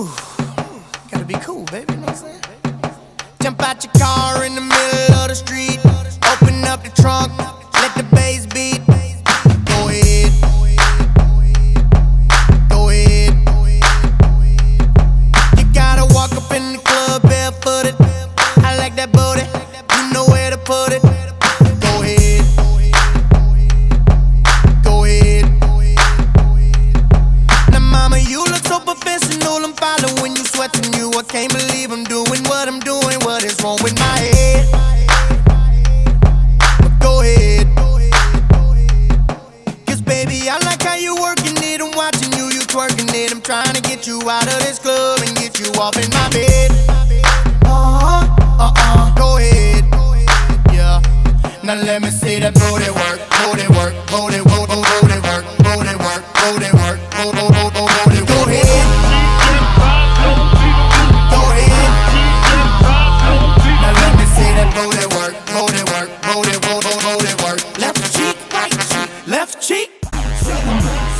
Ooh, gotta be cool, baby. You know what I'm saying? Jump out your car I like how you working it. I'm watching you, you twerking it. I'm trying to get you out of this club and get you off in my bed. Uh huh, uh uh, go ahead. Yeah. Now let me see that booty work,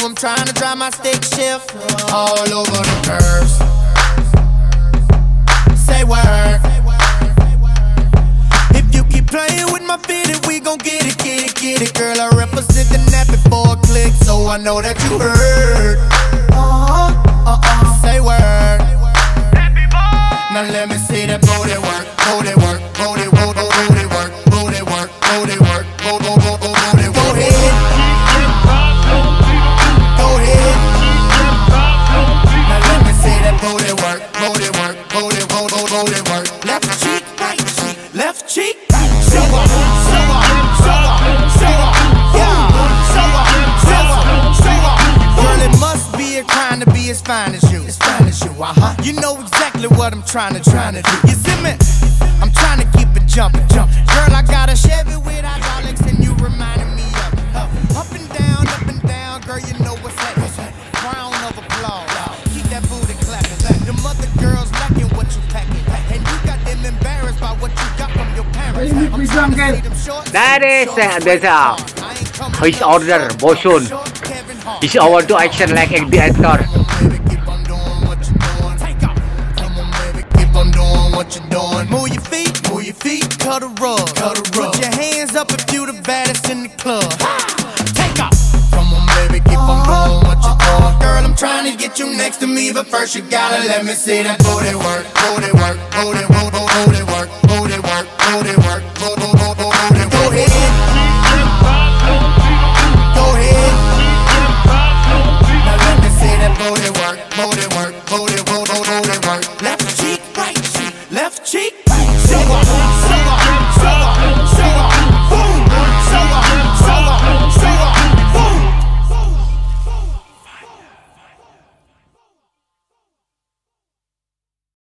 you. I'm trying to drive my stick shift all over the curves. Say word. If you keep playing with my fitted, we gon' get it, get it, get it, girl. I represent the nap before a click, so I know that you heard. Uh uh uh, say word. Now let me see that booty work, fine as you, as fine as you, uh huh. You know exactly what I'm trying to, trying to do. You see me? I'm trying to keep it jumping, jumping. Girl, I got a Chevy with hydraulics, and you reminding me of it. Huh. Up and down, up and down, girl, you know what's happening. Round of applause. Keep that booty clapping. Them other girls lacking what you packing, and you got them embarrassed by what you got from your parents. I'm trying to jungle. see. That is, uh, Shorts, there's a- I his order, Bosun. Kevin over to action like a the actor. What you're doing. Move your feet, move your feet, cut a rug, cut a rug. Put your hands up if you the baddest in the club. Take off. Come on, baby, keep on uh-huh. doing what you're uh-uh. doing. Girl, I'm trying to get you next to me, but first you gotta let me see that booty work, booty work, booty work, cheek.